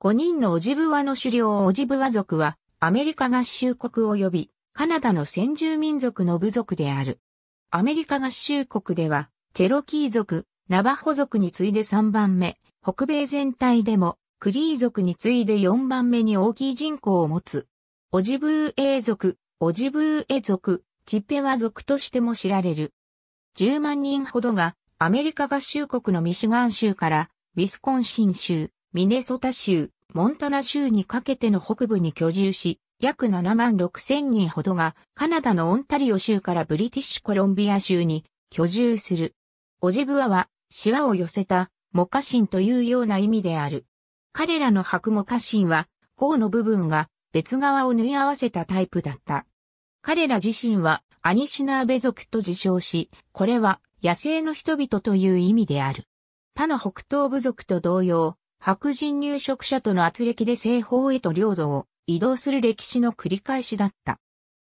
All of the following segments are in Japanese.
5人のオジブワの狩猟オジブワ族はアメリカ合衆国及びカナダの先住民族の部族である。アメリカ合衆国ではチェロキー族、ナバホ族に次いで3番目、北米全体でもクリー族に次いで4番目に大きい人口を持つ。オジブーエ族、オジブーエ族、チッペワ族としても知られる。10万人ほどがアメリカ合衆国のミシガン州からウィスコンシン州、ミネソタ州、モンタナ州にかけての北部に居住し、約7万6千人ほどがカナダのオンタリオ州からブリティッシュコロンビア州に居住する。オジブアは、シワを寄せた、モカシンというような意味である。彼らの白モカシンは、甲の部分が別側を縫い合わせたタイプだった。彼ら自身はアニシナーベ族と自称し、これは野生の人々という意味である。他の北東部族と同様、白人入植者との圧力で西方へと領土を移動する歴史の繰り返しだった。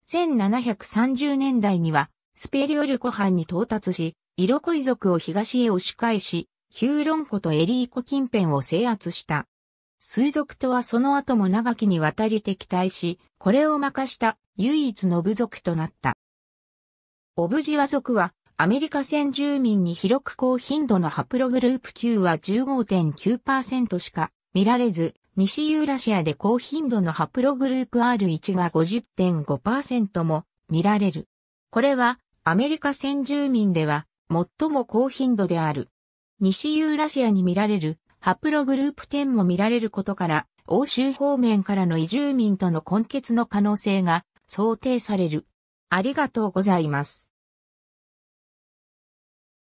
1730年代には、スペリオル湖畔に到達し、イロコイ族を東へ押し返し、ヒューロン湖とエリー湖近辺を制圧した。水族とはその後も長きにわたり敵対し、これを任した唯一の部族となった。オブジワ族は、アメリカ先住民に広く高頻度のハプログループ9は15.9%しか見られず、西ユーラシアで高頻度のハプログループ R1 が50.5%も見られる。これはアメリカ先住民では最も高頻度である。西ユーラシアに見られるハプログループ10も見られることから、欧州方面からの移住民との根結の可能性が想定される。ありがとうございます。